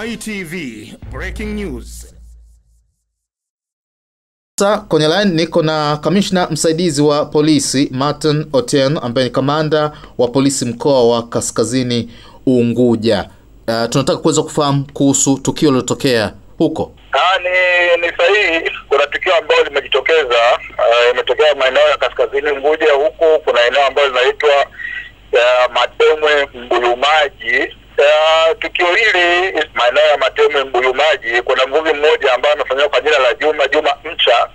ITV Breaking News. Sasa kwenye line niko na kamishna msaidizi wa polisi Martin Otieno ambaye ni kamanda wa polisi mkoa wa Kaskazini Unguja. Uh, tunataka kuweza kufahamu kuhusu tukio lilotokea huko. Ha, ni ni sahihi. Kuna tukio ambalo limejitokeza uh, imetokea maeneo ya kaskazini Unguja. Huku kuna eneo ambalo linaitwa uh, Matemwe Mbulumaji. Uh, tukio hili maeneo ya Matemwe Mbulumaji, kuna mvuvi mmoja ambaye amefanyiwa kwa jina la Juma Juma Mcha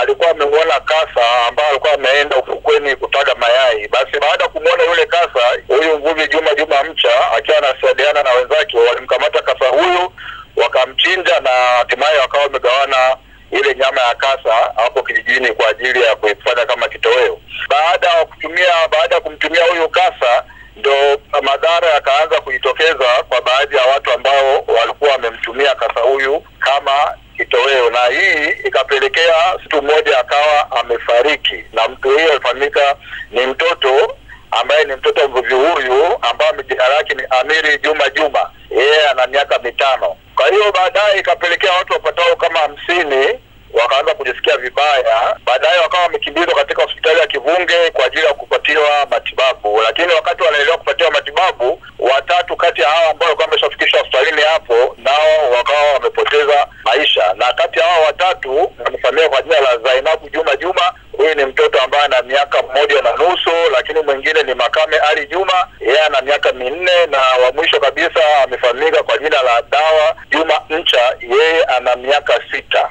alikuwa amemwona kasa ambaye alikuwa ameenda ufukweni kutaga mayai. Basi baada ya kumwona yule kasa, huyu mvuvi Juma Juma Mcha akiwa anasaidiana na wenzake walimkamata kasa huyu wakamchinja na hatimaye wakawa wamegawana ile nyama ya kasa hapo kijijini kwa ajili ya kuifanya kama kitoweo. Baada ya kutumia baada ya kumtumia huyu kasa, ndo madhara yakaanza kujitokeza kwa baadhi ya watu ambao walikuwa wamemtumia kasa huyu kama kitoweo, na hii ikapelekea mtu mmoja akawa amefariki, na mtu huyo alifahamika ni mtoto ambaye ni mtoto mvuvi huyu ambaye jina lake ni Amiri Juma Juma, yeye ana miaka mitano. Kwa hiyo baadaye ikapelekea watu wapatao kama hamsini wakaanza kujisikia vibaya. Baadaye wakawa wamekimbizwa katika hospitali ya Kivunge kwa ajili ya kupatiwa matibabu, lakini wakati wanaendelea kupatiwa matibabu, watatu kati ya hao ambao walikuwa wameshafikishwa hospitalini hapo nao wakawa wamepoteza maisha, na kati ya hao watatu wamefahamika kwa jina la Zainabu Juma Juma. Huyu ni mtoto ambaye ana miaka mmoja na nusu, lakini mwingine ni Makame Ali Juma, yeye ana miaka minne, na wa mwisho kabisa amefahamika kwa jina la Dawa Juma Ncha, yeye ana miaka sita.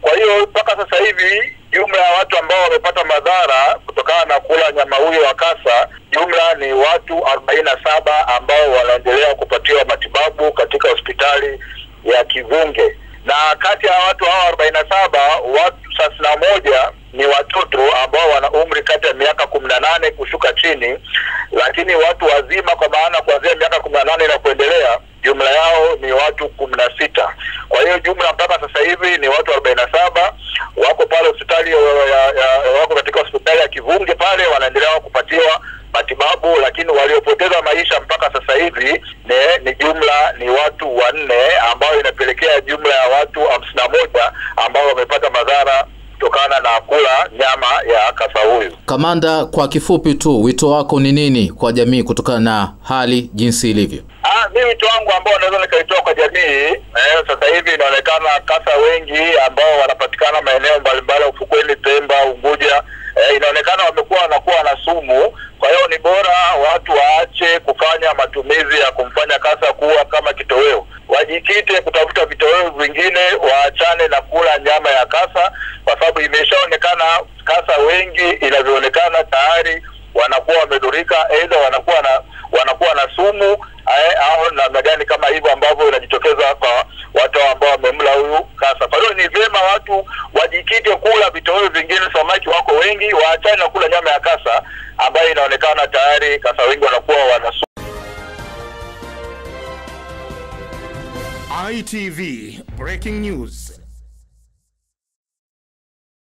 Kwa hiyo mpaka sasa hivi jumla ya watu ambao wamepata madhara kutokana na kula nyama huyo wa kasa, jumla ni watu arobaini na saba ambao wanaendelea kupatiwa matibabu katika hospitali ya Kivunge, ya watu hao arobaini na saba watu thelathini na moja ni watoto ambao wana umri kati ya miaka kumi na nane kushuka chini, lakini watu wazima kwa maana kuanzia miaka kumi na nane na kuendelea jumla yao ni watu kumi na sita. Kwa hiyo jumla mpaka sasa hivi ni watu arobaini na saba wako pale hospitali ya, ya, ya, wako katika hospitali ya Kivunge pale wanaendelea kupatiwa matibabu, lakini waliopoteza maisha mpaka sasa hivi ni, ni jumla ni watu wanne, ambayo inapelekea jumla ya watu hamsini na moja ambao wamepata madhara kutokana na kula nyama ya kasa huyu. Kamanda, kwa kifupi tu, wito wako ni nini kwa jamii kutokana na hali jinsi ilivyo? Ah, mimi wito wangu ambao naweza nikaitoa kwa jamii eh, sasa hivi inaonekana kasa wengi ambao wanapatikana maeneo mbalimbali ufukweni, Pemba, Unguja eh, inaonekana wamekuwa wanakuwa na sumu. Kwa hiyo ni bora watu waache kufanya matumizi ya kumfanya kasa kuwa kama kitoweo, wajikite kutafuta vitoweo vingine, waachane na kula nyama ya kasa, kwa sababu imeshaonekana kasa wengi inavyoonekana tayari wanakuwa wamedhurika, aidha wanakuwa na wanakuwa na sumu au namna gani kama hivyo ambavyo inajitokeza kwa watu ambao wamemla huyu kasa. Kwa hiyo ni vyema watu wajikite kula vitoweo vingine, samaki wako wengi, waachane na kula nyama ya kasa ambayo inaonekana tayari kasa wengi wanakuwa wana ITV Breaking News.